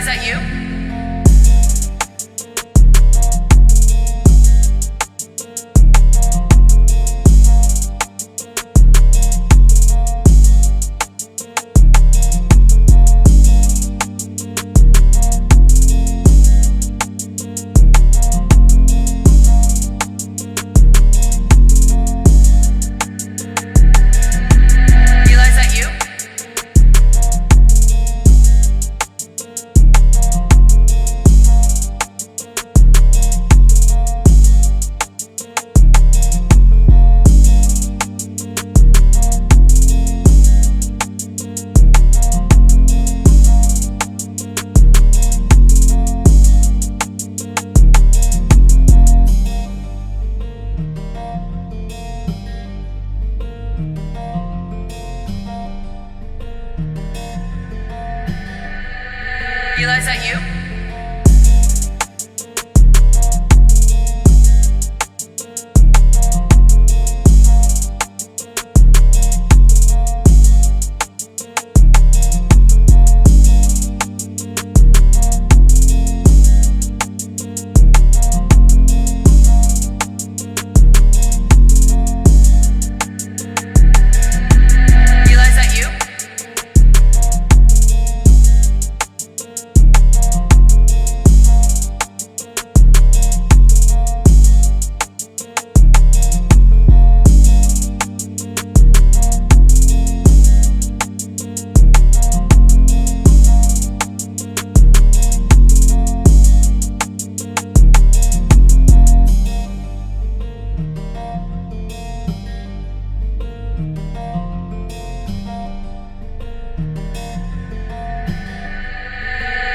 is that you? realize that you?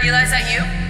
realize that you?